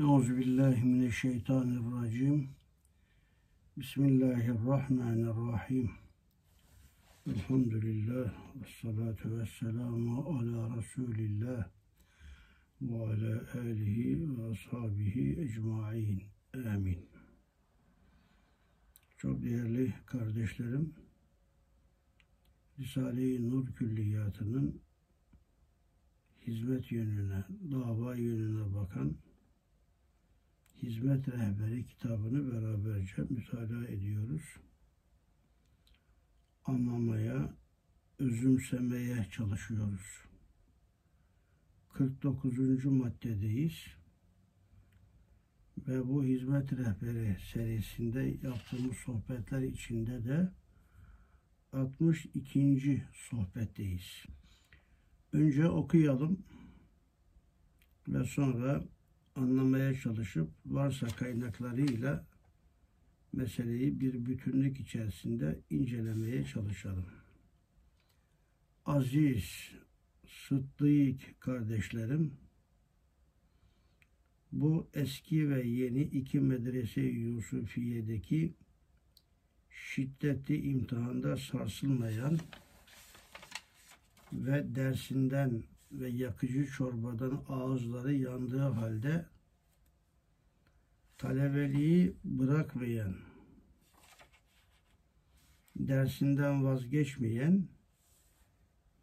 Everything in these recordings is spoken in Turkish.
Euzu billahi mineşşeytanirracim. Bismillahirrahmanirrahim. Elhamdülillah ve salatu ve selamu ala Resulillah ve ala alihi ve ashabihi ecmain. Amin. Çok değerli kardeşlerim, Risale-i Nur Külliyatı'nın hizmet yönüne, dava yönüne bakan Hizmet Rehberi kitabını beraberce mütalaa ediyoruz. Anlamaya, özümsemeye çalışıyoruz. 49. maddedeyiz. Ve bu Hizmet Rehberi serisinde yaptığımız sohbetler içinde de 62. sohbetteyiz. Önce okuyalım ve sonra anlamaya çalışıp varsa kaynaklarıyla meseleyi bir bütünlük içerisinde incelemeye çalışalım. Aziz, sıddık kardeşlerim, bu eski ve yeni iki medrese Yusufiye'deki şiddetli imtihanda sarsılmayan ve dersinden ve yakıcı çorbadan ağızları yandığı halde talebeliği bırakmayan, dersinden vazgeçmeyen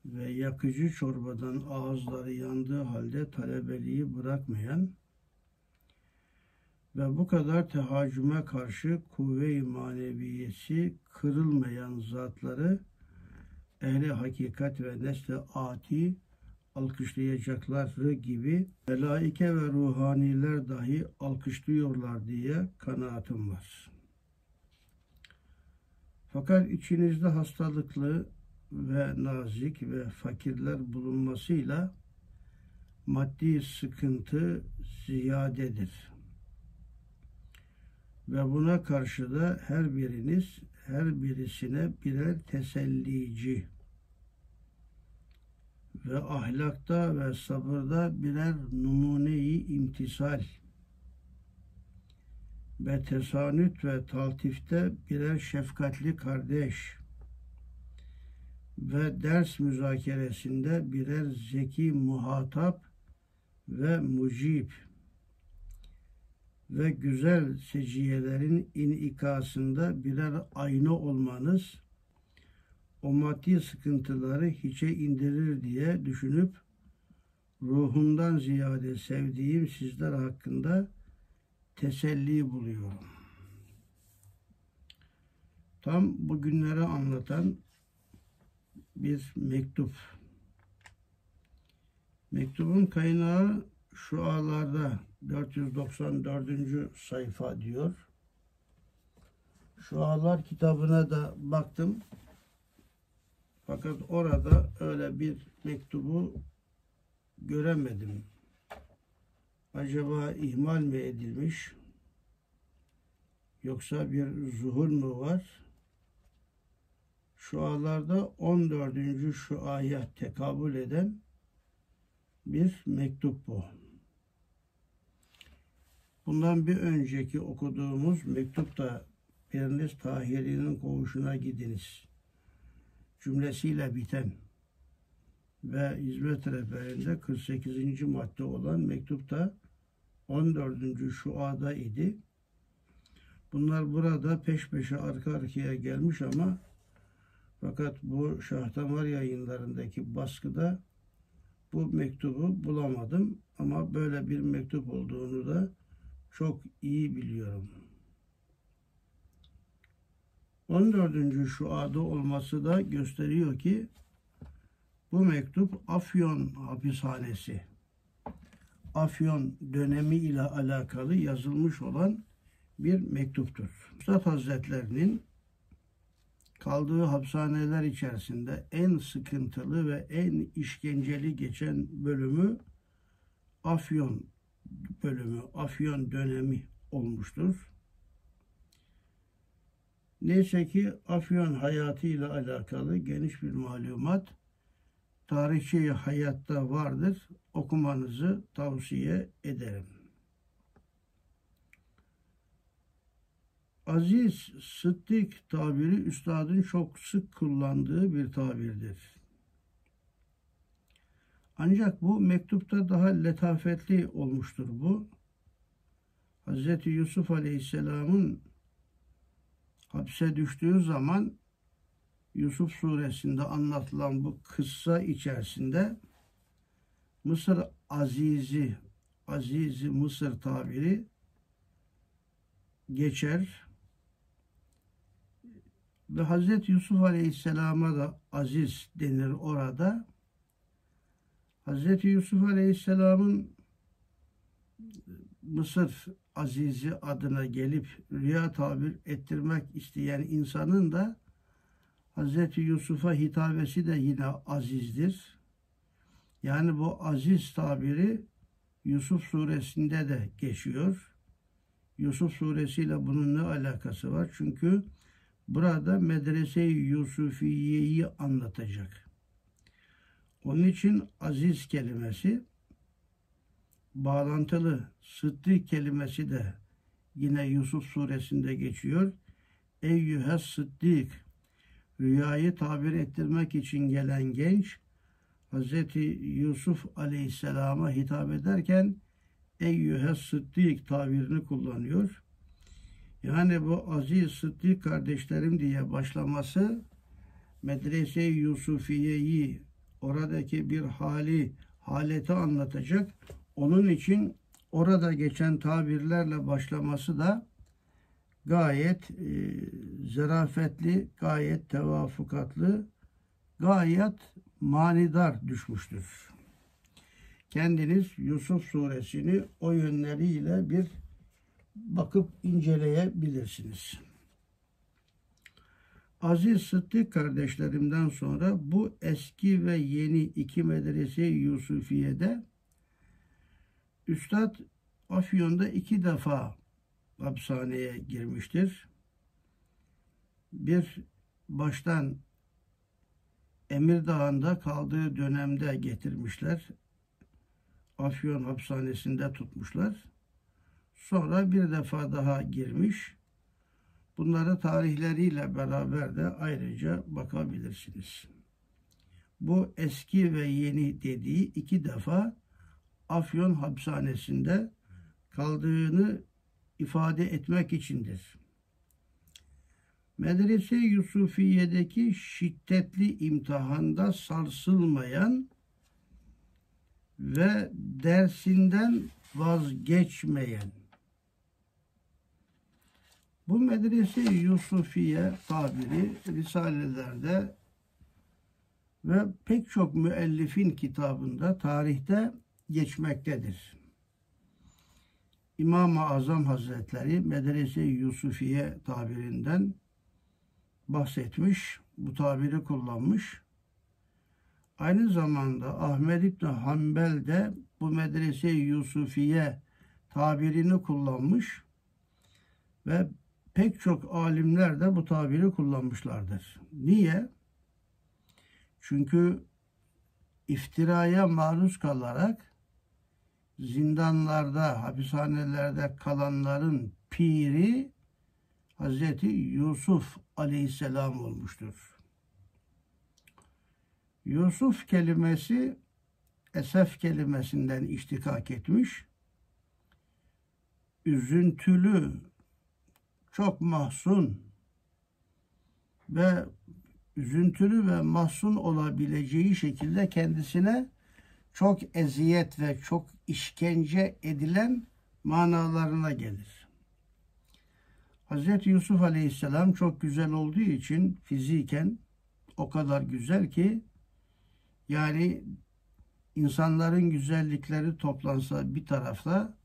ve yakıcı çorbadan ağızları yandığı halde talebeliği bırakmayan ve bu kadar tehacüme karşı kuvve-i maneviyesi kırılmayan zatları ehli hakikat ve nesle ati alkışlayacakları gibi melaike ve ruhaniler dahi alkışlıyorlar diye kanaatim var. Fakat içinizde hastalıklı ve nazik ve fakirler bulunmasıyla maddi sıkıntı ziyadedir. Ve buna karşı da her biriniz her birisine birer tesellici ve ahlakta ve sabırda birer numuneyi imtisal ve tesanüt ve taltifte birer şefkatli kardeş ve ders müzakeresinde birer zeki muhatap ve mucib ve güzel seciyelerin inikasında birer ayna olmanız o maddi sıkıntıları hiçe indirir diye düşünüp ruhumdan ziyade sevdiğim sizler hakkında teselli buluyorum. Tam bu günleri anlatan bir mektup. Mektubun kaynağı şu ağlarda 494. sayfa diyor. Şu ağlar kitabına da baktım. Fakat orada öyle bir mektubu göremedim. Acaba ihmal mi edilmiş? Yoksa bir zuhur mu var? Şu Şualarda 14. şu ayet tekabül eden bir mektup bu. Bundan bir önceki okuduğumuz mektupta biriniz Tahiri'nin koğuşuna gidiniz cümlesiyle biten ve hizmet rehberinde 48. madde olan mektupta 14. şuada idi. Bunlar burada peş peşe arka arkaya gelmiş ama fakat bu Şahtamar yayınlarındaki baskıda bu mektubu bulamadım ama böyle bir mektup olduğunu da çok iyi biliyorum. 14. şu adı olması da gösteriyor ki bu mektup Afyon hapishanesi Afyon dönemi ile alakalı yazılmış olan bir mektuptur. Üstad Hazretlerinin kaldığı hapishaneler içerisinde en sıkıntılı ve en işkenceli geçen bölümü Afyon bölümü, Afyon dönemi olmuştur. Neyse ki Afyon hayatıyla alakalı geniş bir malumat tarihçi hayatta vardır. Okumanızı tavsiye ederim. Aziz, sıddık tabiri üstadın çok sık kullandığı bir tabirdir. Ancak bu mektupta daha letafetli olmuştur bu. Hz. Yusuf Aleyhisselam'ın hapse düştüğü zaman Yusuf suresinde anlatılan bu kıssa içerisinde Mısır Azizi, Azizi Mısır tabiri geçer. Ve Hazreti Yusuf Aleyhisselam'a da aziz denir orada. Hazreti Yusuf Aleyhisselam'ın Mısır Azizi adına gelip rüya tabir ettirmek isteyen insanın da Hazreti Yusuf'a hitabesi de yine azizdir. Yani bu aziz tabiri Yusuf suresinde de geçiyor. Yusuf suresiyle bunun ne alakası var? Çünkü burada medrese-i Yusufiye'yi anlatacak. Onun için aziz kelimesi bağlantılı sıddık kelimesi de yine Yusuf suresinde geçiyor. Eyyühes sıddık rüyayı tabir ettirmek için gelen genç Hz. Yusuf aleyhisselama hitap ederken Eyyühes sıddık tabirini kullanıyor. Yani bu aziz sıddık kardeşlerim diye başlaması Medrese-i Yusufiye'yi oradaki bir hali, haleti anlatacak. Onun için orada geçen tabirlerle başlaması da gayet e, zarafetli, gayet tevafukatlı, gayet manidar düşmüştür. Kendiniz Yusuf suresini o yönleriyle bir bakıp inceleyebilirsiniz. Aziz Sıddık kardeşlerimden sonra bu eski ve yeni iki medrese Yusufiye'de Üstad Afyon'da iki defa hapishaneye girmiştir. Bir baştan Emirdağ'ında kaldığı dönemde getirmişler. Afyon hapishanesinde tutmuşlar. Sonra bir defa daha girmiş. Bunları tarihleriyle beraber de ayrıca bakabilirsiniz. Bu eski ve yeni dediği iki defa Afyon hapishanesinde kaldığını ifade etmek içindir. Medrese Yusufiye'deki şiddetli imtihanda sarsılmayan ve dersinden vazgeçmeyen bu medrese Yusufiye tabiri risalelerde ve pek çok müellifin kitabında tarihte geçmektedir. İmam-ı Azam Hazretleri Medrese-i Yusufiye tabirinden bahsetmiş, bu tabiri kullanmış. Aynı zamanda Ahmed İbn Hanbel de bu Medrese-i Yusufiye tabirini kullanmış ve pek çok alimler de bu tabiri kullanmışlardır. Niye? Çünkü iftiraya maruz kalarak zindanlarda, hapishanelerde kalanların piri Hazreti Yusuf aleyhisselam olmuştur. Yusuf kelimesi esef kelimesinden iştikak etmiş. Üzüntülü, çok mahzun ve üzüntülü ve mahzun olabileceği şekilde kendisine çok eziyet ve çok işkence edilen manalarına gelir. Hz. Yusuf Aleyhisselam çok güzel olduğu için fiziken o kadar güzel ki yani insanların güzellikleri toplansa bir tarafta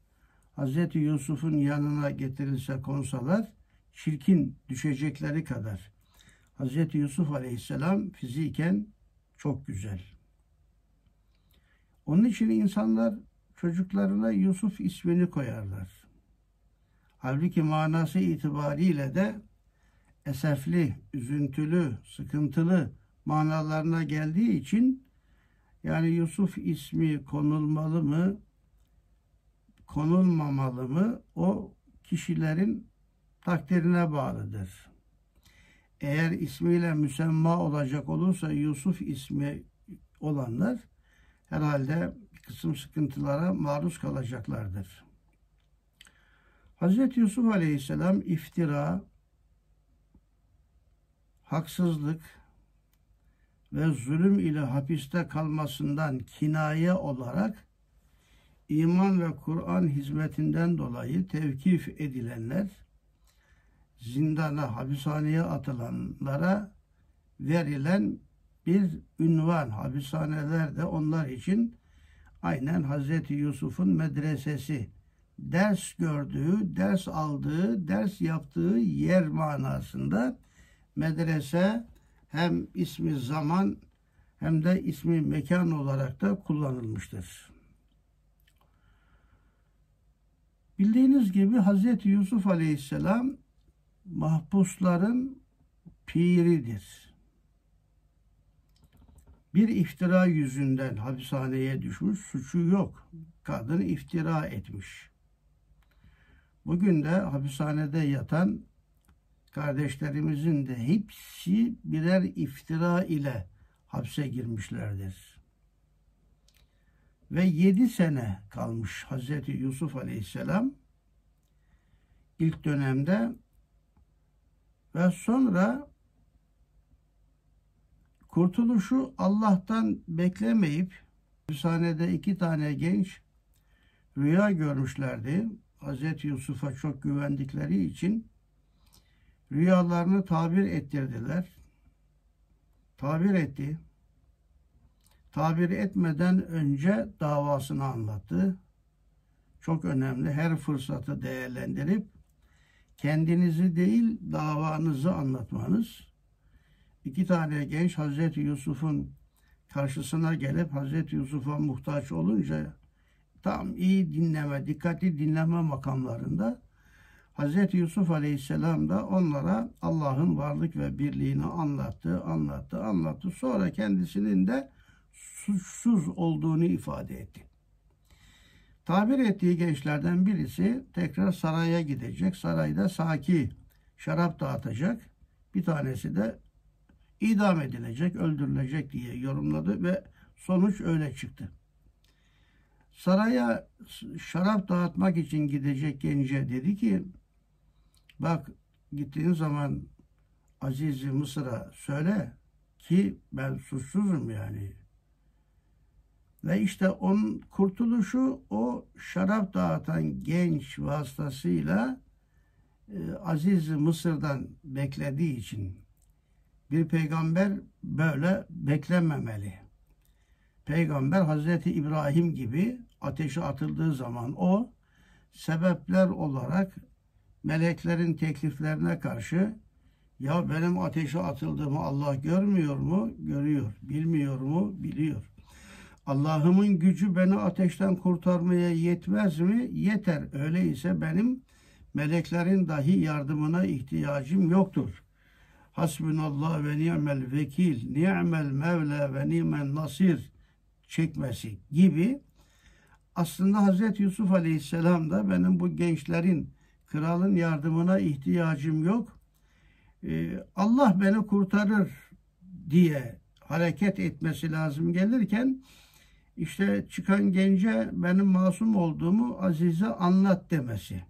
Hz. Yusuf'un yanına getirilse konsalar çirkin düşecekleri kadar. Hz. Yusuf Aleyhisselam fiziken çok güzel. Onun için insanlar çocuklarına Yusuf ismini koyarlar. Halbuki manası itibariyle de esefli, üzüntülü, sıkıntılı manalarına geldiği için yani Yusuf ismi konulmalı mı, konulmamalı mı o kişilerin takdirine bağlıdır. Eğer ismiyle müsemma olacak olursa Yusuf ismi olanlar herhalde bir kısım sıkıntılara maruz kalacaklardır. Hz. Yusuf Aleyhisselam iftira, haksızlık ve zulüm ile hapiste kalmasından kinaye olarak iman ve Kur'an hizmetinden dolayı tevkif edilenler, zindana, hapishaneye atılanlara verilen bir ünvan. Hapishaneler de onlar için aynen Hazreti Yusuf'un medresesi, ders gördüğü, ders aldığı, ders yaptığı yer manasında medrese hem ismi zaman hem de ismi mekan olarak da kullanılmıştır. Bildiğiniz gibi Hz. Yusuf Aleyhisselam mahpusların piridir. Bir iftira yüzünden hapishaneye düşmüş, suçu yok. Kadın iftira etmiş. Bugün de hapishanede yatan kardeşlerimizin de hepsi birer iftira ile hapse girmişlerdir. Ve yedi sene kalmış Hazreti Yusuf Aleyhisselam ilk dönemde ve sonra kurtuluşu Allah'tan beklemeyip hapishanede iki tane genç rüya görmüşlerdi. Hazreti Yusuf'a çok güvendikleri için rüyalarını tabir ettirdiler. Tabir etti. Tabir etmeden önce davasını anlattı. Çok önemli. Her fırsatı değerlendirip kendinizi değil davanızı anlatmanız. İki tane genç Hazreti Yusuf'un karşısına gelip Hazreti Yusuf'a muhtaç olunca tam iyi dinleme, dikkatli dinleme makamlarında Hz. Yusuf Aleyhisselam da onlara Allah'ın varlık ve birliğini anlattı, anlattı, anlattı. Sonra kendisinin de suçsuz olduğunu ifade etti. Tabir ettiği gençlerden birisi tekrar saraya gidecek. Sarayda saki şarap dağıtacak. Bir tanesi de idam edilecek, öldürülecek diye yorumladı ve sonuç öyle çıktı. Saraya şarap dağıtmak için gidecek gence dedi ki bak gittiğin zaman Aziz Mısır'a söyle ki ben suçsuzum yani. Ve işte onun kurtuluşu o şarap dağıtan genç vasıtasıyla e, Aziz Mısır'dan beklediği için bir peygamber böyle beklememeli. Peygamber Hazreti İbrahim gibi ateşe atıldığı zaman o sebepler olarak meleklerin tekliflerine karşı ya benim ateşe atıldığımı Allah görmüyor mu? Görüyor. Bilmiyor mu? Biliyor. Allah'ımın gücü beni ateşten kurtarmaya yetmez mi? Yeter. Öyleyse benim meleklerin dahi yardımına ihtiyacım yoktur. Hasbunallah ve ni'mel vekil, ni'mel mevla ve ni'mel nasir çekmesi gibi aslında Hazreti Yusuf Aleyhisselam da benim bu gençlerin kralın yardımına ihtiyacım yok. Ee, Allah beni kurtarır diye hareket etmesi lazım gelirken işte çıkan gence benim masum olduğumu Aziz'e anlat demesi.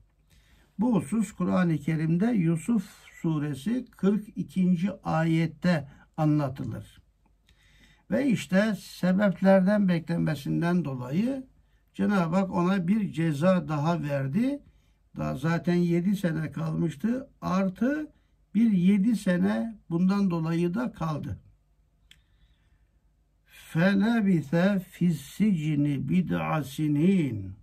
Bu husus Kur'an-ı Kerim'de Yusuf suresi 42. ayette anlatılır. Ve işte sebeplerden beklenmesinden dolayı Cenab-ı Hak ona bir ceza daha verdi. Daha zaten yedi sene kalmıştı. Artı bir yedi sene bundan dolayı da kaldı. Felebise fissicini bid'asinin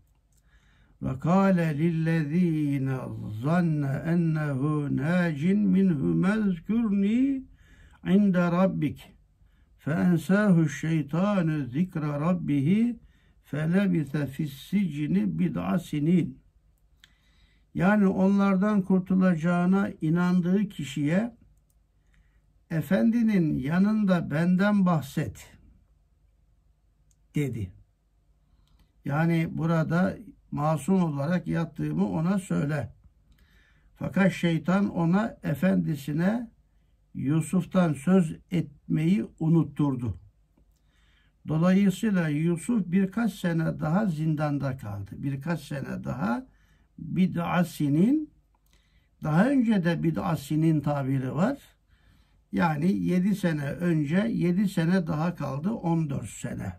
وَقَالَ لِلَّذ۪ينَ ظَنَّ اَنَّهُ نَاجٍ مِنْهُ مَذْكُرْنِي عِنْدَ رَبِّكِ فَاَنْسَاهُ الشَّيْطَانُ ذِكْرَ رَبِّهِ فَلَبِثَ فِي السِّجْنِ بِدْعَ سِنِينَ Yani onlardan kurtulacağına inandığı kişiye efendinin yanında benden bahset dedi. Yani burada masum olarak yattığımı ona söyle. Fakat şeytan ona efendisine Yusuf'tan söz etmeyi unutturdu. Dolayısıyla Yusuf birkaç sene daha zindanda kaldı. Birkaç sene daha bid'asinin daha önce de bid'asinin tabiri var. Yani 7 sene önce 7 sene daha kaldı 14 sene.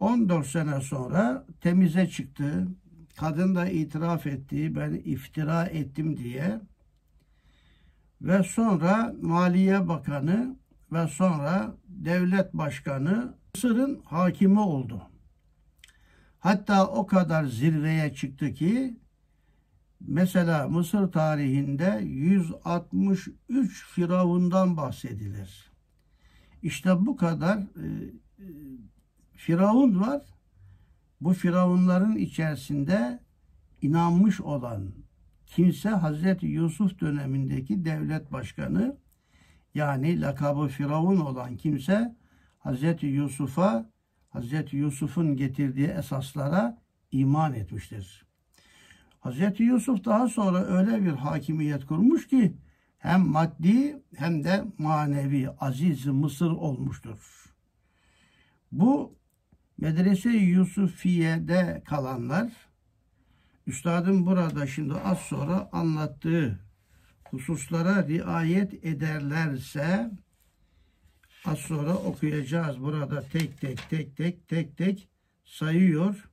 14 sene sonra temize çıktı. Kadın da itiraf etti. Ben iftira ettim diye. Ve sonra Maliye Bakanı ve sonra devlet başkanı Mısır'ın hakimi oldu. Hatta o kadar zirveye çıktı ki mesela Mısır tarihinde 163 firavundan bahsedilir. İşte bu kadar e, firavun var. Bu firavunların içerisinde inanmış olan kimse Hazreti Yusuf dönemindeki devlet başkanı yani lakabı Firavun olan kimse Hazreti Yusuf'a Hazreti Yusuf'un getirdiği esaslara iman etmiştir. Hazreti Yusuf daha sonra öyle bir hakimiyet kurmuş ki hem maddi hem de manevi aziz Mısır olmuştur. Bu medrese Yusufiye'de kalanlar Üstadın burada şimdi az sonra anlattığı hususlara riayet ederlerse az sonra okuyacağız. Burada tek tek tek tek tek tek sayıyor.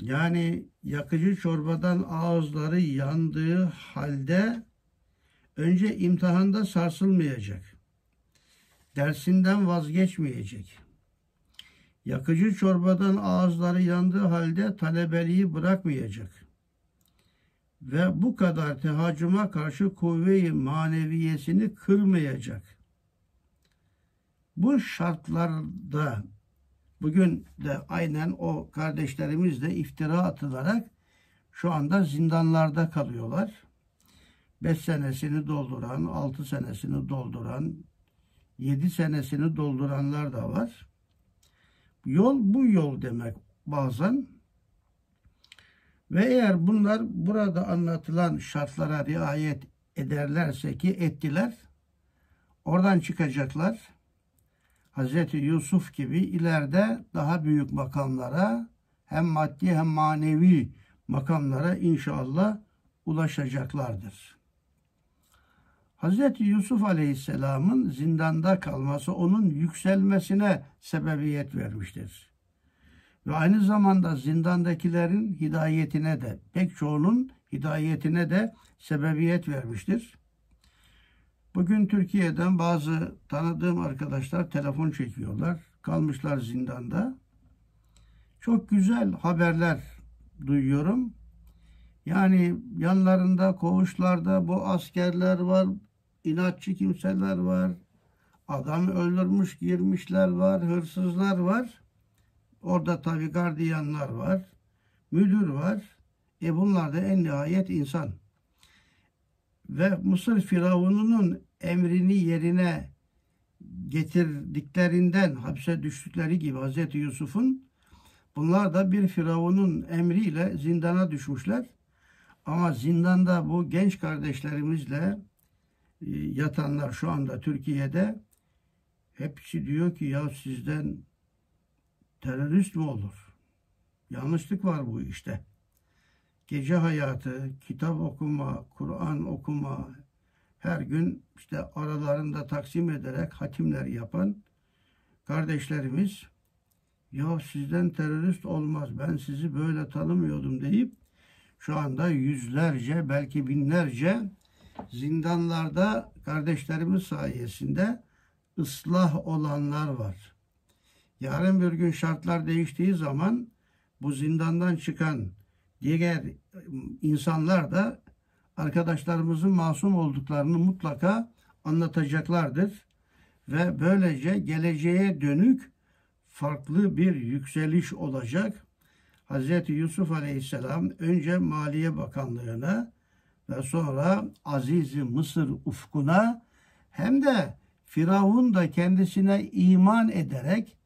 Yani yakıcı çorbadan ağızları yandığı halde önce imtihanda sarsılmayacak. Dersinden vazgeçmeyecek. Yakıcı çorbadan ağızları yandığı halde talebeliği bırakmayacak ve bu kadar tehacüma karşı kuvve-i maneviyesini kırmayacak. Bu şartlarda bugün de aynen o kardeşlerimiz de iftira atılarak şu anda zindanlarda kalıyorlar. 5 senesini dolduran, 6 senesini dolduran, 7 senesini dolduranlar da var. Yol bu yol demek bazen. Ve eğer bunlar burada anlatılan şartlara riayet ederlerse ki ettiler, oradan çıkacaklar. Hazreti Yusuf gibi ileride daha büyük makamlara hem maddi hem manevi makamlara inşallah ulaşacaklardır. Hazreti Yusuf Aleyhisselam'ın zindanda kalması onun yükselmesine sebebiyet vermiştir. Ve aynı zamanda zindandakilerin hidayetine de, pek çoğunun hidayetine de sebebiyet vermiştir. Bugün Türkiye'den bazı tanıdığım arkadaşlar telefon çekiyorlar. Kalmışlar zindanda. Çok güzel haberler duyuyorum. Yani yanlarında, koğuşlarda bu askerler var, inatçı kimseler var, adam öldürmüş girmişler var, hırsızlar var. Orada tabi gardiyanlar var, müdür var. E bunlar da en nihayet insan. Ve Mısır Firavun'un emrini yerine getirdiklerinden hapse düştükleri gibi Hz. Yusuf'un bunlar da bir Firavun'un emriyle zindana düşmüşler. Ama zindanda bu genç kardeşlerimizle yatanlar şu anda Türkiye'de hepsi diyor ki ya sizden terörist mi olur? Yanlışlık var bu işte. Gece hayatı, kitap okuma, Kur'an okuma, her gün işte aralarında taksim ederek hatimler yapan kardeşlerimiz ya sizden terörist olmaz ben sizi böyle tanımıyordum deyip şu anda yüzlerce belki binlerce zindanlarda kardeşlerimiz sayesinde ıslah olanlar var. Yarın bir gün şartlar değiştiği zaman bu zindandan çıkan diğer insanlar da arkadaşlarımızın masum olduklarını mutlaka anlatacaklardır. Ve böylece geleceğe dönük farklı bir yükseliş olacak. Hz. Yusuf Aleyhisselam önce Maliye Bakanlığı'na ve sonra Aziz Mısır ufkuna hem de Firavun da kendisine iman ederek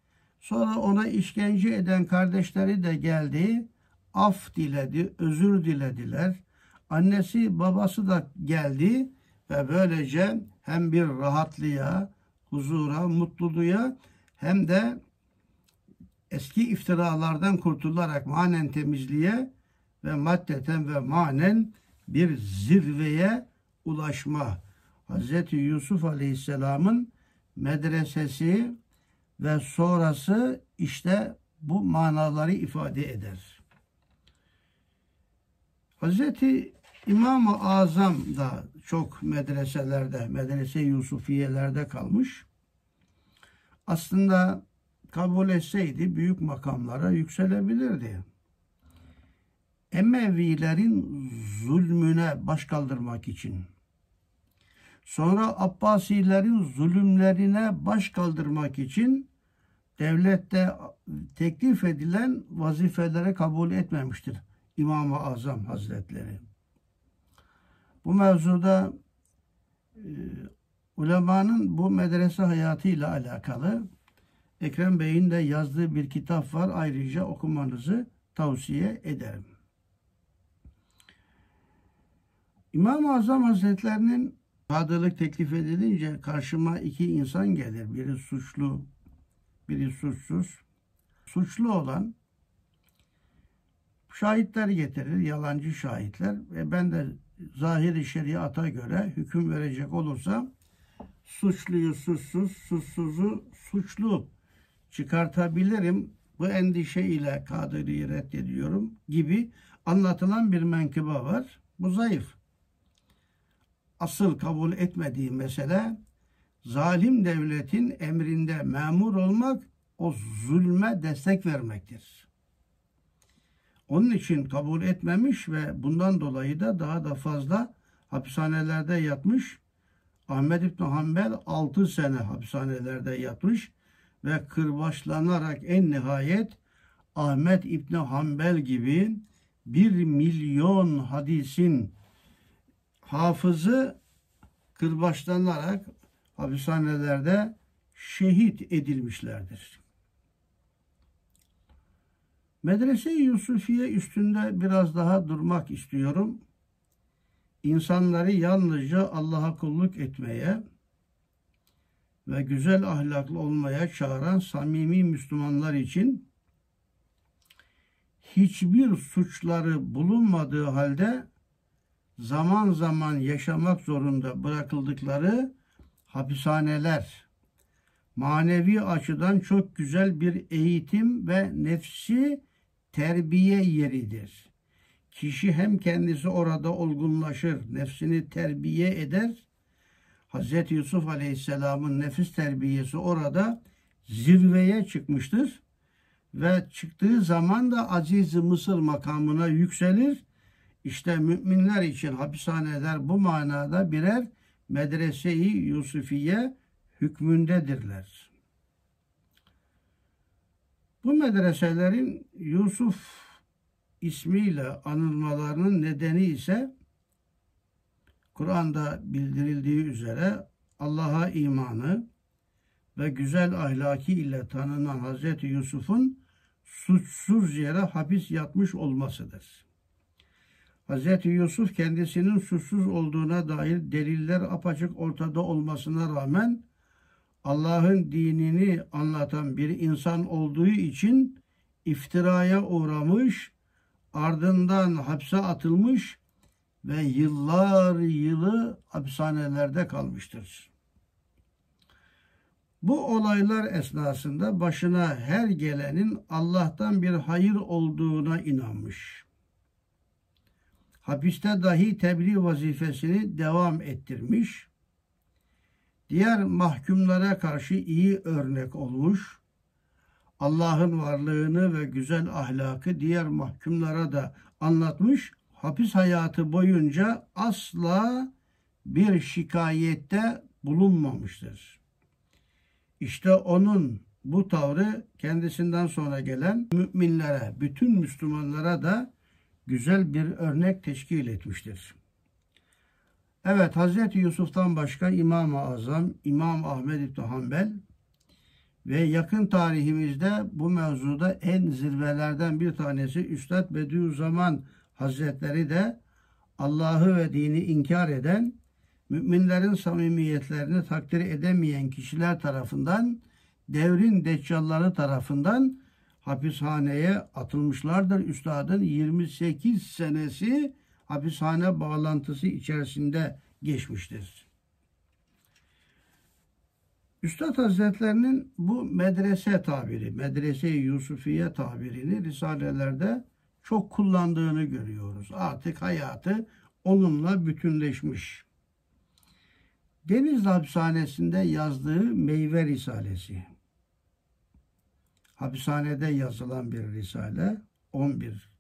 sonra ona işkence eden kardeşleri de geldi, af diledi, özür dilediler. Annesi babası da geldi ve böylece hem bir rahatlığa, huzura, mutluluğa hem de eski iftiralardan kurtularak manen temizliğe ve maddeten ve manen bir zirveye ulaşma. Hz. Yusuf Aleyhisselam'ın medresesi ve sonrası işte bu manaları ifade eder. Hz. İmam-ı Azam da çok medreselerde, medrese Yusufiyelerde kalmış. Aslında kabul etseydi büyük makamlara yükselebilirdi. Emevilerin zulmüne baş kaldırmak için, sonra Abbasilerin zulümlerine baş kaldırmak için devlette teklif edilen vazifelere kabul etmemiştir İmam-ı Azam Hazretleri. Bu mevzuda e, ulemanın bu medrese hayatıyla alakalı Ekrem Bey'in de yazdığı bir kitap var. Ayrıca okumanızı tavsiye ederim. İmam-ı Azam Hazretlerinin padılık teklif edilince karşıma iki insan gelir. Biri suçlu, biri suçsuz. Suçlu olan şahitler getirir, yalancı şahitler ve ben de zahiri şeriata göre hüküm verecek olursam suçluyu suçsuz, suçsuzu suçlu çıkartabilirim. Bu endişe ile Kadiri'yi reddediyorum gibi anlatılan bir menkıbe var. Bu zayıf. Asıl kabul etmediği mesele zalim devletin emrinde memur olmak o zulme destek vermektir. Onun için kabul etmemiş ve bundan dolayı da daha da fazla hapishanelerde yatmış. Ahmet İbn Hanbel 6 sene hapishanelerde yatmış ve kırbaçlanarak en nihayet Ahmet İbn Hanbel gibi bir milyon hadisin hafızı kırbaçlanarak hapishanelerde şehit edilmişlerdir. Medrese-i Yusufiye üstünde biraz daha durmak istiyorum. İnsanları yalnızca Allah'a kulluk etmeye ve güzel ahlaklı olmaya çağıran samimi Müslümanlar için hiçbir suçları bulunmadığı halde zaman zaman yaşamak zorunda bırakıldıkları hapishaneler, manevi açıdan çok güzel bir eğitim ve nefsi terbiye yeridir. Kişi hem kendisi orada olgunlaşır, nefsini terbiye eder. Hz. Yusuf Aleyhisselam'ın nefis terbiyesi orada zirveye çıkmıştır. Ve çıktığı zaman da Aziz Mısır makamına yükselir. İşte müminler için hapishaneler bu manada birer medrese-i Yusufiye hükmündedirler. Bu medreselerin Yusuf ismiyle anılmalarının nedeni ise Kur'an'da bildirildiği üzere Allah'a imanı ve güzel ahlaki ile tanınan Hazreti Yusuf'un suçsuz yere hapis yatmış olmasıdır. Hazreti Yusuf kendisinin suçsuz olduğuna dair deliller apaçık ortada olmasına rağmen Allah'ın dinini anlatan bir insan olduğu için iftiraya uğramış, ardından hapse atılmış ve yıllar yılı hapishanelerde kalmıştır. Bu olaylar esnasında başına her gelenin Allah'tan bir hayır olduğuna inanmış. Hapiste dahi tebliğ vazifesini devam ettirmiş diğer mahkumlara karşı iyi örnek olmuş, Allah'ın varlığını ve güzel ahlakı diğer mahkumlara da anlatmış, hapis hayatı boyunca asla bir şikayette bulunmamıştır. İşte onun bu tavrı kendisinden sonra gelen müminlere, bütün Müslümanlara da güzel bir örnek teşkil etmiştir. Evet Hazreti Yusuf'tan başka İmam-ı Azam, İmam Ahmed İbni Hanbel ve yakın tarihimizde bu mevzuda en zirvelerden bir tanesi Üstad Bediüzzaman Hazretleri de Allah'ı ve dini inkar eden, müminlerin samimiyetlerini takdir edemeyen kişiler tarafından, devrin deccalları tarafından hapishaneye atılmışlardır. Üstadın 28 senesi hapishane bağlantısı içerisinde geçmiştir. Üstad Hazretlerinin bu medrese tabiri, medrese-i Yusufiye tabirini risalelerde çok kullandığını görüyoruz. Artık hayatı onunla bütünleşmiş. Deniz Hapishanesi'nde yazdığı Meyve Risalesi. Hapishanede yazılan bir risale. 11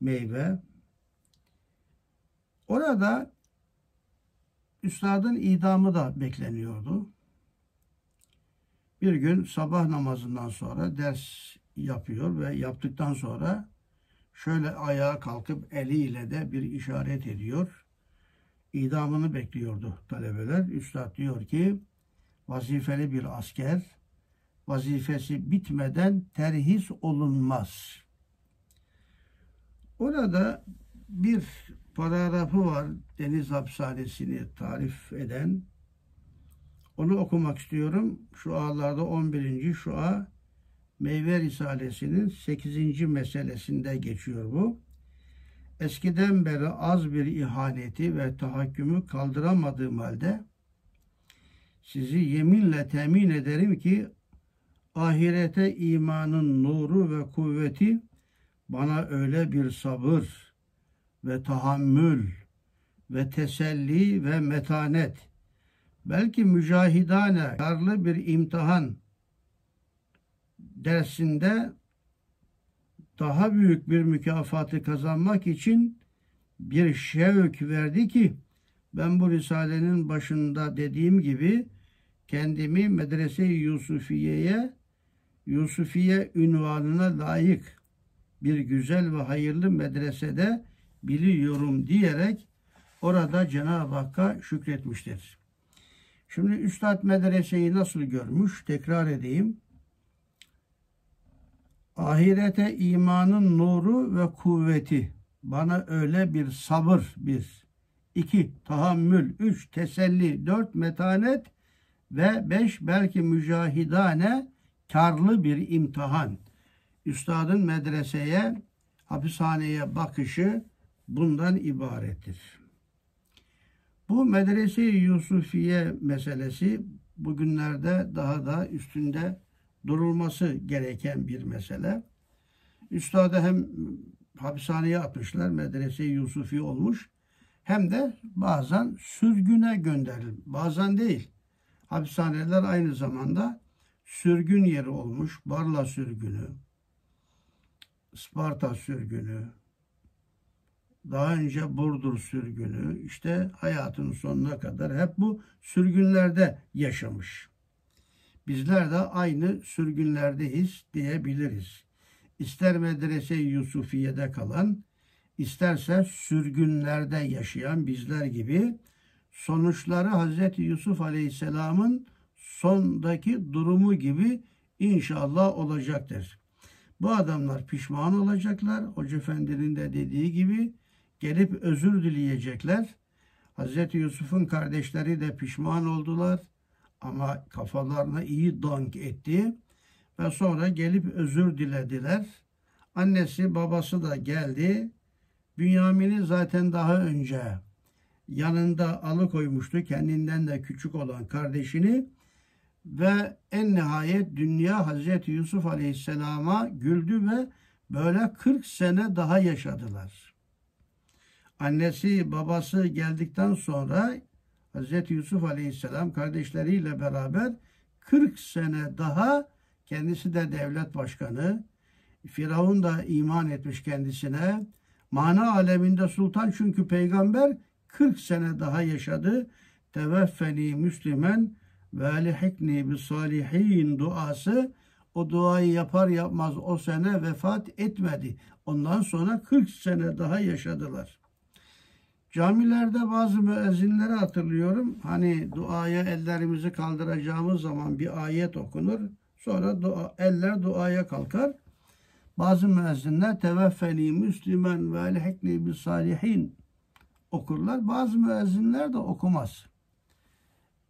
meyve. Orada üstadın idamı da bekleniyordu. Bir gün sabah namazından sonra ders yapıyor ve yaptıktan sonra şöyle ayağa kalkıp eliyle de bir işaret ediyor. İdamını bekliyordu talebeler. Üstad diyor ki vazifeli bir asker vazifesi bitmeden terhis olunmaz. Orada bir paragrafı var Deniz Hapishanesi'ni tarif eden. Onu okumak istiyorum. Şu ağlarda 11. şu a Meyve Risalesi'nin 8. meselesinde geçiyor bu. Eskiden beri az bir ihaneti ve tahakkümü kaldıramadığım halde sizi yeminle temin ederim ki ahirete imanın nuru ve kuvveti bana öyle bir sabır ve tahammül ve teselli ve metanet belki mücahidane karlı bir imtihan dersinde daha büyük bir mükafatı kazanmak için bir şevk verdi ki ben bu risalenin başında dediğim gibi kendimi medrese-i Yusufiye'ye Yusufiye ünvanına layık bir güzel ve hayırlı medresede biliyorum diyerek orada Cenab-ı Hakk'a şükretmiştir. Şimdi Üstad medreseyi nasıl görmüş? Tekrar edeyim. Ahirete imanın nuru ve kuvveti bana öyle bir sabır bir. iki tahammül, üç teselli, dört metanet ve beş belki mücahidane karlı bir imtihan. Üstadın medreseye, hapishaneye bakışı bundan ibarettir. Bu medrese Yusufiye meselesi bugünlerde daha da üstünde durulması gereken bir mesele. Üstadı hem hapishaneye atmışlar, medrese Yusufi olmuş, hem de bazen sürgüne gönderilmiş. Bazen değil. Hapishaneler aynı zamanda sürgün yeri olmuş. Barla sürgünü, Sparta sürgünü, daha önce Burdur sürgünü, işte hayatının sonuna kadar hep bu sürgünlerde yaşamış. Bizler de aynı sürgünlerdeyiz diyebiliriz. İster medrese Yusufiye'de kalan, isterse sürgünlerde yaşayan bizler gibi sonuçları Hz. Yusuf Aleyhisselam'ın sondaki durumu gibi inşallah olacaktır. Bu adamlar pişman olacaklar. Hoca Efendi'nin de dediği gibi gelip özür dileyecekler. Hz. Yusuf'un kardeşleri de pişman oldular ama kafalarına iyi dank etti ve sonra gelip özür dilediler. Annesi babası da geldi. Bünyamin'i zaten daha önce yanında alıkoymuştu kendinden de küçük olan kardeşini ve en nihayet dünya Hazreti Yusuf Aleyhisselam'a güldü ve böyle 40 sene daha yaşadılar. Annesi babası geldikten sonra Hazreti Yusuf Aleyhisselam kardeşleriyle beraber 40 sene daha kendisi de devlet başkanı. Firavun da iman etmiş kendisine. Mana aleminde sultan çünkü peygamber 40 sene daha yaşadı. Teveffeni Müslümen ve alihikni bi salihin duası o duayı yapar yapmaz o sene vefat etmedi. Ondan sonra 40 sene daha yaşadılar. Camilerde bazı müezzinleri hatırlıyorum. Hani duaya ellerimizi kaldıracağımız zaman bir ayet okunur. Sonra dua, eller duaya kalkar. Bazı müezzinler teveffeli müslümen ve alihikni bis salihin okurlar. Bazı müezzinler de okumaz.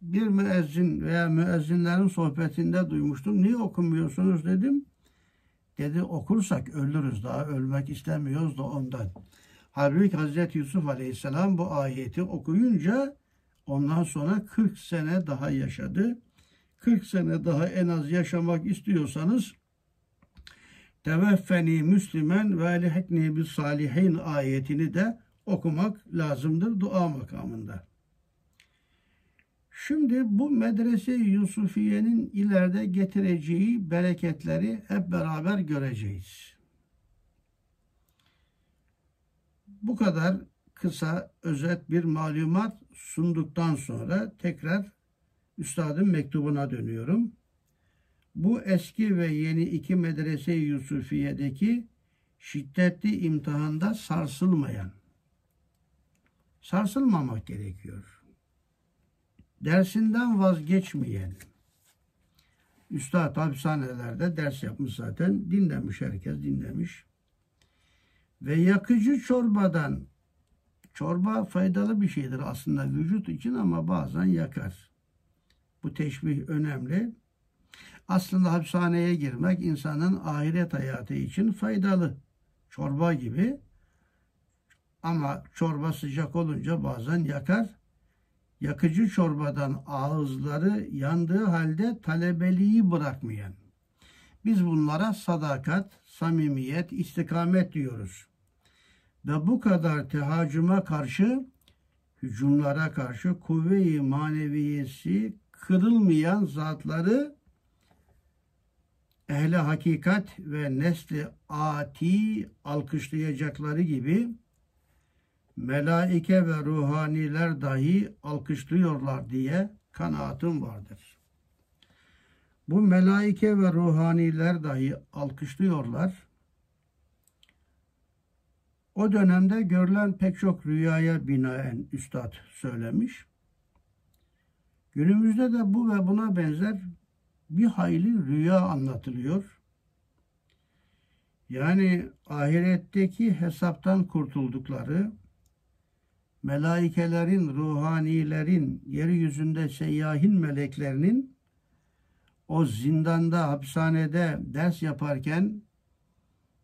Bir müezzin veya müezzinlerin sohbetinde duymuştum. Niye okumuyorsunuz dedim. Dedi okursak ölürüz daha ölmek istemiyoruz da ondan. Halbuki Hazreti Yusuf Aleyhisselam bu ayeti okuyunca ondan sonra 40 sene daha yaşadı. 40 sene daha en az yaşamak istiyorsanız Teveffeni Müslümen ve elhekni bis salihin ayetini de okumak lazımdır dua makamında. Şimdi bu medrese Yusufiye'nin ileride getireceği bereketleri hep beraber göreceğiz. Bu kadar kısa, özet bir malumat sunduktan sonra tekrar üstadın mektubuna dönüyorum. Bu eski ve yeni iki medrese Yusufiye'deki şiddetli imtihanda sarsılmayan, sarsılmamak gerekiyor. Dersinden vazgeçmeyen, Üstad hapishanelerde ders yapmış zaten, dinlemiş herkes dinlemiş. Ve yakıcı çorbadan, çorba faydalı bir şeydir aslında vücut için ama bazen yakar. Bu teşbih önemli. Aslında hapishaneye girmek insanın ahiret hayatı için faydalı. Çorba gibi. Ama çorba sıcak olunca bazen yakar. Yakıcı çorbadan ağızları yandığı halde talebeliği bırakmayan. Biz bunlara sadakat, samimiyet, istikamet diyoruz. Ve bu kadar tehacüme karşı, hücumlara karşı kuvve-i maneviyesi kırılmayan zatları ehli hakikat ve nesli ati alkışlayacakları gibi melaike ve ruhaniler dahi alkışlıyorlar diye kanaatim vardır. Bu melaike ve ruhaniler dahi alkışlıyorlar. O dönemde görülen pek çok rüyaya binaen üstad söylemiş. Günümüzde de bu ve buna benzer bir hayli rüya anlatılıyor. Yani ahiretteki hesaptan kurtuldukları, melaikelerin, ruhanilerin, yeryüzünde seyyahin meleklerinin o zindanda, hapishanede ders yaparken,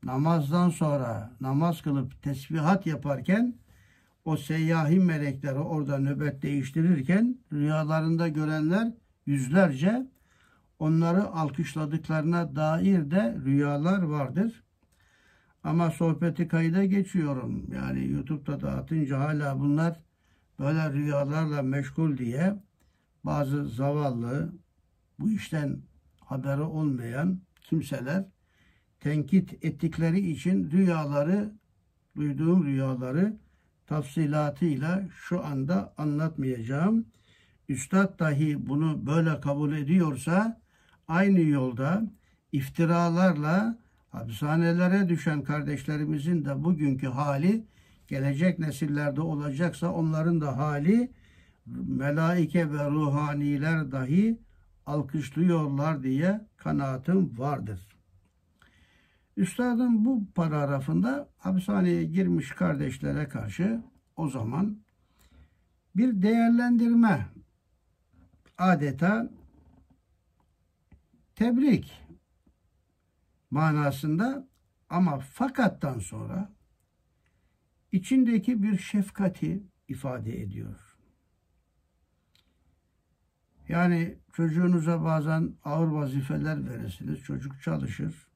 namazdan sonra namaz kılıp tesbihat yaparken, o seyyahin melekleri orada nöbet değiştirirken rüyalarında görenler yüzlerce onları alkışladıklarına dair de rüyalar vardır. Ama sohbeti kayda geçiyorum. Yani YouTube'da dağıtınca hala bunlar böyle rüyalarla meşgul diye bazı zavallı bu işten haberi olmayan kimseler tenkit ettikleri için rüyaları duyduğum rüyaları tafsilatıyla şu anda anlatmayacağım. Üstad dahi bunu böyle kabul ediyorsa aynı yolda iftiralarla hapishanelere düşen kardeşlerimizin de bugünkü hali gelecek nesillerde olacaksa onların da hali melaike ve ruhaniler dahi alkışlıyorlar diye kanaatim vardır. Üstadın bu paragrafında hapishaneye girmiş kardeşlere karşı o zaman bir değerlendirme adeta tebrik manasında ama fakattan sonra içindeki bir şefkati ifade ediyor. Yani çocuğunuza bazen ağır vazifeler verirsiniz. Çocuk çalışır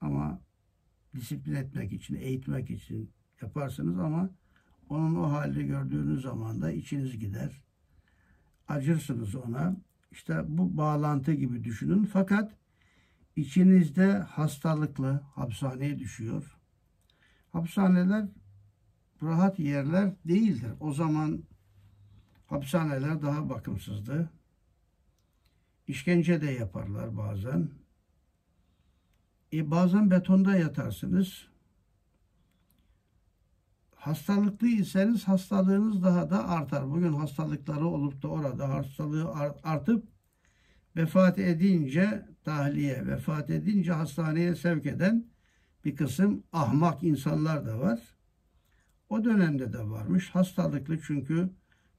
ama disiplin etmek için, eğitmek için yaparsınız ama onun o halde gördüğünüz zaman da içiniz gider. Acırsınız ona. İşte bu bağlantı gibi düşünün. Fakat içinizde hastalıklı hapishaneye düşüyor. Hapishaneler rahat yerler değildir. O zaman hapishaneler daha bakımsızdı. İşkence de yaparlar bazen. E bazen betonda yatarsınız. Hastalıklıysanız hastalığınız daha da artar. Bugün hastalıkları olup da orada hastalığı artıp vefat edince tahliye, vefat edince hastaneye sevk eden bir kısım ahmak insanlar da var. O dönemde de varmış. Hastalıklı çünkü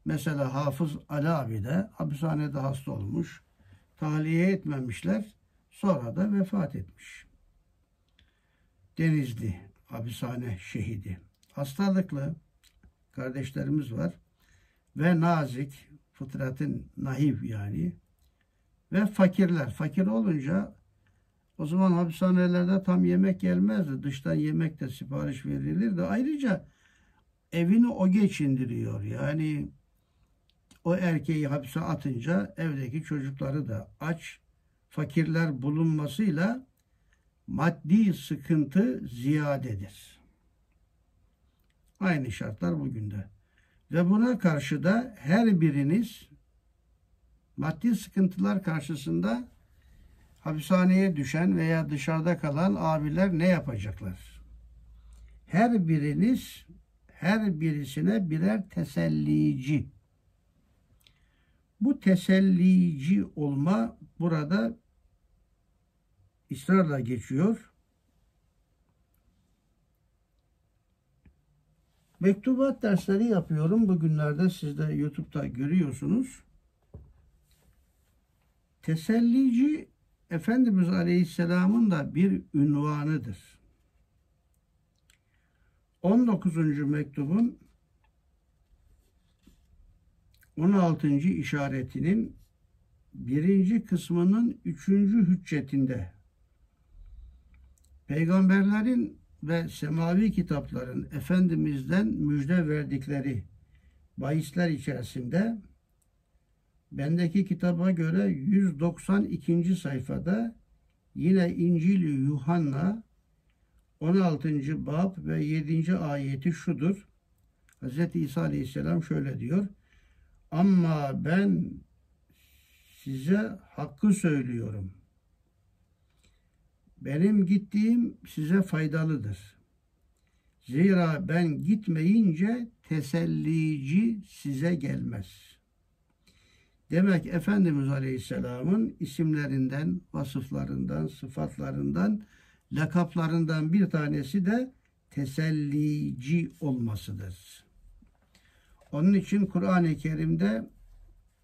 mesela Hafız Ali abi de hapishanede hasta olmuş. Tahliye etmemişler. Sonra da vefat etmiş. Denizli hapishane şehidi. Hastalıklı kardeşlerimiz var ve nazik, fıtratın nahiv yani ve fakirler. Fakir olunca o zaman hapishanelerde tam yemek gelmezdi. Dıştan yemek de sipariş verilirdi. Ayrıca evini o geçindiriyor. Yani o erkeği hapse atınca evdeki çocukları da aç, fakirler bulunmasıyla maddi sıkıntı ziyadedir. Aynı şartlar bugün de. Ve buna karşı da her biriniz maddi sıkıntılar karşısında hapishaneye düşen veya dışarıda kalan abiler ne yapacaklar? Her biriniz her birisine birer tesellici. Bu tesellici olma burada ısrarla geçiyor. Mektubat dersleri yapıyorum. Bugünlerde siz de YouTube'da görüyorsunuz. Tesellici Efendimiz Aleyhisselam'ın da bir ünvanıdır. 19. mektubun 16. işaretinin birinci kısmının üçüncü hüccetinde peygamberlerin ve semavi kitapların Efendimiz'den müjde verdikleri bahisler içerisinde bendeki kitaba göre 192. sayfada yine İncil-i Yuhanna 16. bab ve 7. ayeti şudur. Hz. İsa Aleyhisselam şöyle diyor. Ama ben size hakkı söylüyorum. Benim gittiğim size faydalıdır. Zira ben gitmeyince tesellici size gelmez. Demek Efendimiz Aleyhisselam'ın isimlerinden, vasıflarından, sıfatlarından, lakaplarından bir tanesi de tesellici olmasıdır. Onun için Kur'an-ı Kerim'de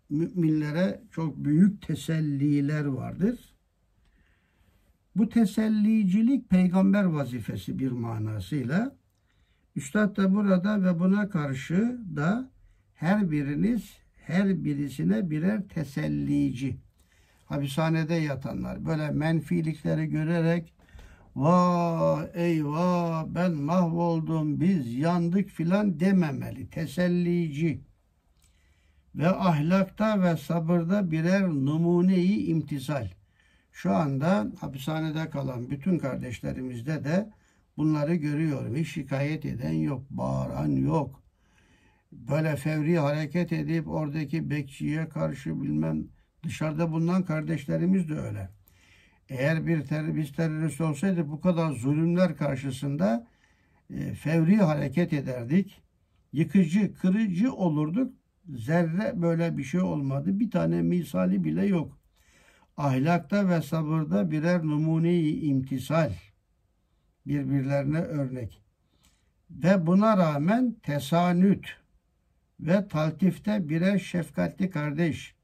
müminlere çok büyük teselliler vardır. Bu tesellicilik peygamber vazifesi bir manasıyla. Üstad da burada ve buna karşı da her biriniz her birisine birer tesellici. Hapishanede yatanlar böyle menfilikleri görerek vah eyvah ben mahvoldum biz yandık filan dememeli. Tesellici ve ahlakta ve sabırda birer numuneyi imtisal. Şu anda hapishanede kalan bütün kardeşlerimizde de bunları görüyorum. Hiç şikayet eden yok, bağıran yok. Böyle fevri hareket edip oradaki bekçiye karşı bilmem dışarıda bulunan kardeşlerimiz de öyle. Eğer bir terörist terörist olsaydı bu kadar zulümler karşısında e, fevri hareket ederdik. Yıkıcı, kırıcı olurduk. Zerre böyle bir şey olmadı. Bir tane misali bile yok. Ahlakta ve sabırda birer numune-i imtisal. Birbirlerine örnek. Ve buna rağmen tesanüt ve taltifte birer şefkatli kardeş.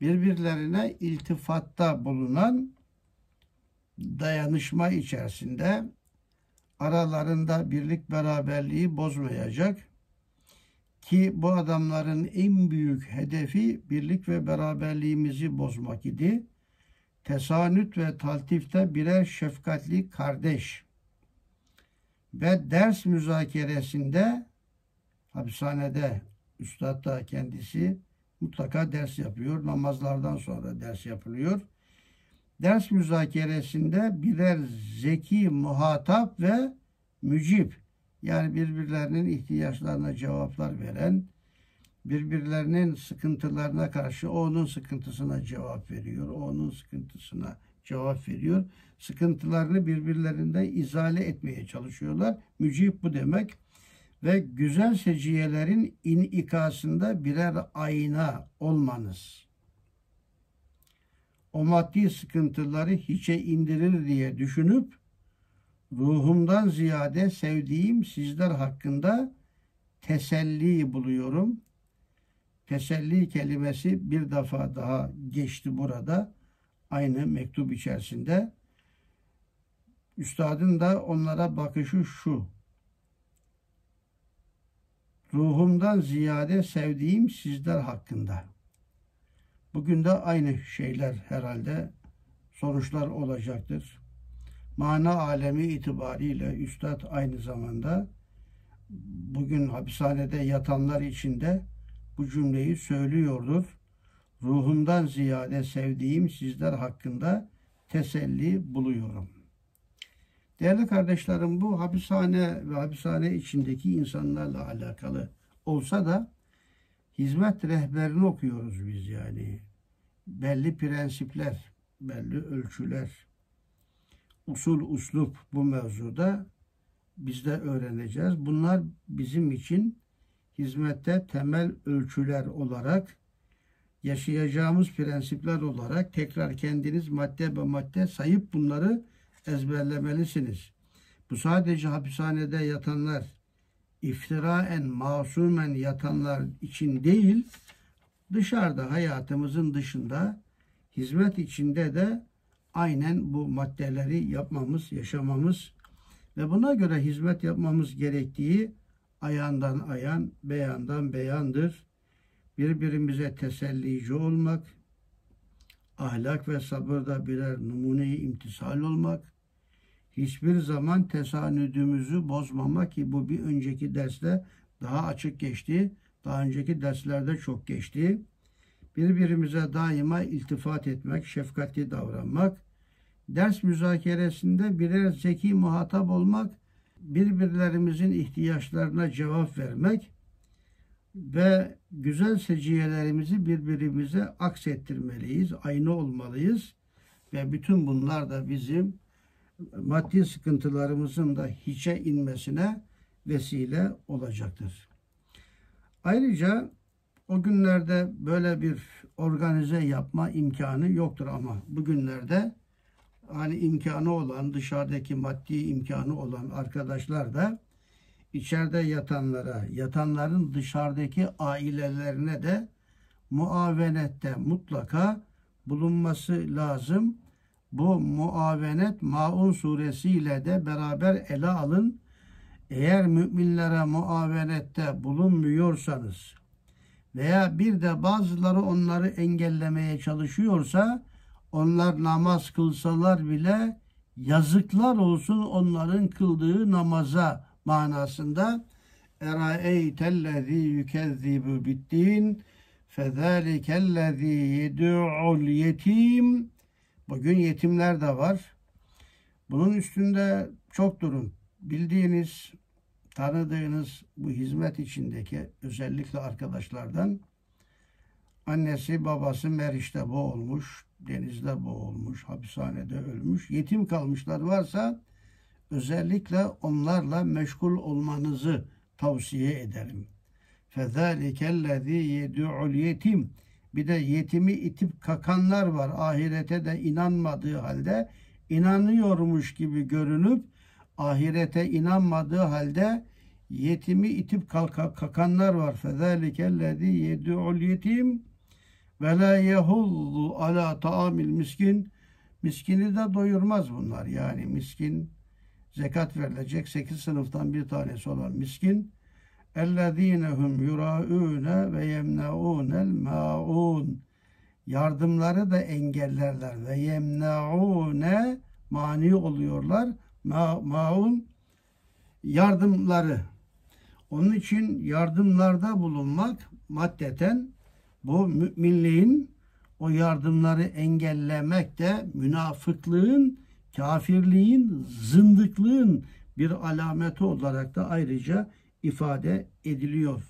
Birbirlerine iltifatta bulunan dayanışma içerisinde aralarında birlik beraberliği bozmayacak ki bu adamların en büyük hedefi birlik ve beraberliğimizi bozmak idi. Tesanüt ve taltifte birer şefkatli kardeş ve ders müzakeresinde hapishanede üstad da kendisi mutlaka ders yapıyor. Namazlardan sonra ders yapılıyor ders müzakeresinde birer zeki muhatap ve mücip yani birbirlerinin ihtiyaçlarına cevaplar veren, birbirlerinin sıkıntılarına karşı onun sıkıntısına cevap veriyor, onun sıkıntısına cevap veriyor. Sıkıntılarını birbirlerinde izale etmeye çalışıyorlar. Mücip bu demek. Ve güzel seciyelerin inikasında birer ayna olmanız o maddi sıkıntıları hiçe indirir diye düşünüp ruhumdan ziyade sevdiğim sizler hakkında teselli buluyorum. Teselli kelimesi bir defa daha geçti burada. Aynı mektup içerisinde. Üstadın da onlara bakışı şu. Ruhumdan ziyade sevdiğim sizler hakkında. Bugün de aynı şeyler herhalde sonuçlar olacaktır. Mana alemi itibariyle Üstad aynı zamanda bugün hapishanede yatanlar içinde bu cümleyi söylüyordur. Ruhumdan ziyade sevdiğim sizler hakkında teselli buluyorum. Değerli kardeşlerim bu hapishane ve hapishane içindeki insanlarla alakalı olsa da hizmet rehberini okuyoruz biz yani. Belli prensipler, belli ölçüler, usul uslup bu mevzuda biz de öğreneceğiz. Bunlar bizim için hizmette temel ölçüler olarak yaşayacağımız prensipler olarak tekrar kendiniz madde ve madde sayıp bunları ezberlemelisiniz. Bu sadece hapishanede yatanlar, iftiraen, masumen yatanlar için değil, dışarıda hayatımızın dışında hizmet içinde de aynen bu maddeleri yapmamız, yaşamamız ve buna göre hizmet yapmamız gerektiği ayandan ayan, beyandan beyandır. Birbirimize tesellici olmak, ahlak ve sabırda birer numune imtisal olmak, hiçbir zaman tesanüdümüzü bozmamak ki bu bir önceki derste daha açık geçti. Daha önceki derslerde çok geçti. Birbirimize daima iltifat etmek, şefkatli davranmak, ders müzakeresinde birer zeki muhatap olmak, birbirlerimizin ihtiyaçlarına cevap vermek ve güzel seciyelerimizi birbirimize aksettirmeliyiz, aynı olmalıyız ve bütün bunlar da bizim maddi sıkıntılarımızın da hiçe inmesine vesile olacaktır. Ayrıca o günlerde böyle bir organize yapma imkanı yoktur ama bugünlerde hani imkanı olan dışarıdaki maddi imkanı olan arkadaşlar da içeride yatanlara, yatanların dışarıdaki ailelerine de muavenette mutlaka bulunması lazım. Bu muavenet Maun suresiyle de beraber ele alın. Eğer müminlere muavenette bulunmuyorsanız veya bir de bazıları onları engellemeye çalışıyorsa onlar namaz kılsalar bile yazıklar olsun onların kıldığı namaza manasında Eraeytellezî yükezzibu biddin fezâlikellezî yed'ul yetim Bugün yetimler de var. Bunun üstünde çok durun. Bildiğiniz, tanıdığınız bu hizmet içindeki özellikle arkadaşlardan annesi babası Meriç'te boğulmuş, denizde boğulmuş, hapishanede ölmüş, yetim kalmışlar varsa özellikle onlarla meşgul olmanızı tavsiye ederim. فَذَٰلِكَ الَّذ۪ي يَدُعُ yetim bir de yetimi itip kakanlar var. Ahirete de inanmadığı halde inanıyormuş gibi görünüp ahirete inanmadığı halde yetimi itip kalka, kakanlar var. Fezâlikellezî yed'ul yetim ve la yehullu ala taamil miskin. Miskini de doyurmaz bunlar. Yani miskin zekat verilecek. Sekiz sınıftan bir tanesi olan miskin اَلَّذ۪ينَ هُمْ يُرَاءُونَ ve yemnaûnel maun. Yardımları da engellerler ve yemnaûne mani oluyorlar. Ma, maun yardımları. Onun için yardımlarda bulunmak maddeten bu müminliğin o yardımları engellemek de münafıklığın, kafirliğin, zındıklığın bir alameti olarak da ayrıca ifade ediliyor.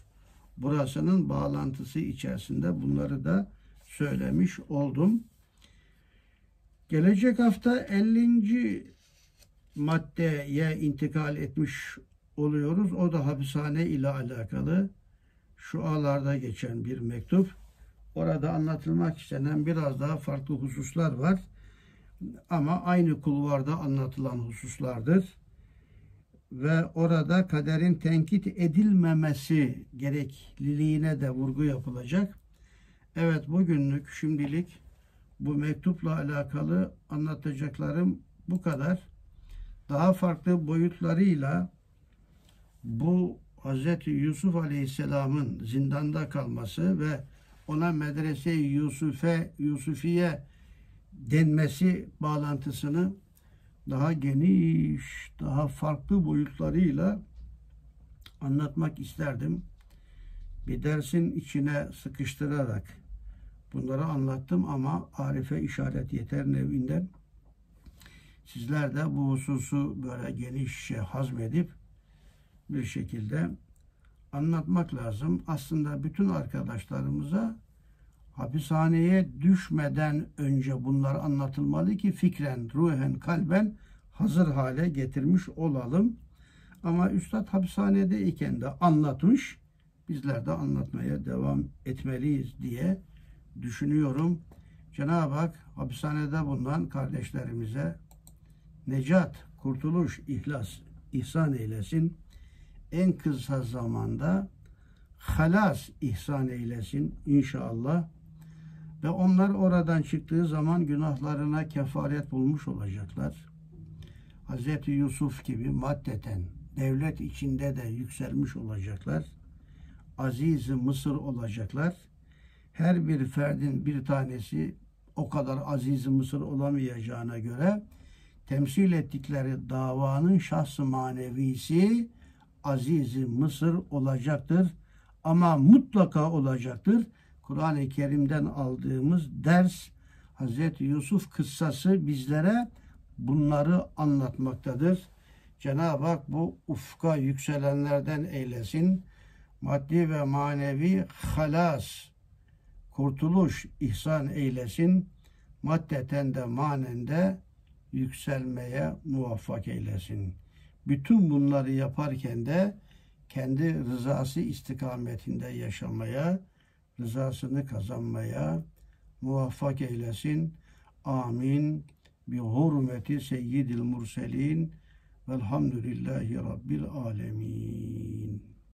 Burasının bağlantısı içerisinde bunları da söylemiş oldum. Gelecek hafta 50. maddeye intikal etmiş oluyoruz. O da hapishane ile alakalı şu alarda geçen bir mektup. Orada anlatılmak istenen biraz daha farklı hususlar var. Ama aynı kulvarda anlatılan hususlardır ve orada kaderin tenkit edilmemesi gerekliliğine de vurgu yapılacak. Evet bugünlük şimdilik bu mektupla alakalı anlatacaklarım bu kadar. Daha farklı boyutlarıyla bu Hz. Yusuf Aleyhisselam'ın zindanda kalması ve ona medrese-i Yusufe, Yusufiye denmesi bağlantısını daha geniş, daha farklı boyutlarıyla anlatmak isterdim. Bir dersin içine sıkıştırarak bunları anlattım ama Arife işaret yeter nevinden. Sizler de bu hususu böyle genişçe hazmedip bir şekilde anlatmak lazım. Aslında bütün arkadaşlarımıza hapishaneye düşmeden önce bunlar anlatılmalı ki fikren, ruhen, kalben hazır hale getirmiş olalım. Ama Üstad hapishanedeyken de anlatmış. Bizler de anlatmaya devam etmeliyiz diye düşünüyorum. Cenab-ı Hak hapishanede bulunan kardeşlerimize necat, kurtuluş, ihlas, ihsan eylesin. En kısa zamanda halas ihsan eylesin inşallah. Ve onlar oradan çıktığı zaman günahlarına kefaret bulmuş olacaklar. Hz. Yusuf gibi maddeten devlet içinde de yükselmiş olacaklar. Aziz Mısır olacaklar. Her bir ferdin bir tanesi o kadar aziz Mısır olamayacağına göre temsil ettikleri davanın şahsı manevisi aziz Mısır olacaktır. Ama mutlaka olacaktır. Kur'an-ı Kerim'den aldığımız ders Hz. Yusuf kıssası bizlere bunları anlatmaktadır. Cenab-ı Hak bu ufka yükselenlerden eylesin. Maddi ve manevi halas, kurtuluş ihsan eylesin. Maddeten de manen de yükselmeye muvaffak eylesin. Bütün bunları yaparken de kendi rızası istikametinde yaşamaya, rızasını kazanmaya muvaffak eylesin. Amin. Bi hurmeti seyyidil murselin velhamdülillahi rabbil alemin.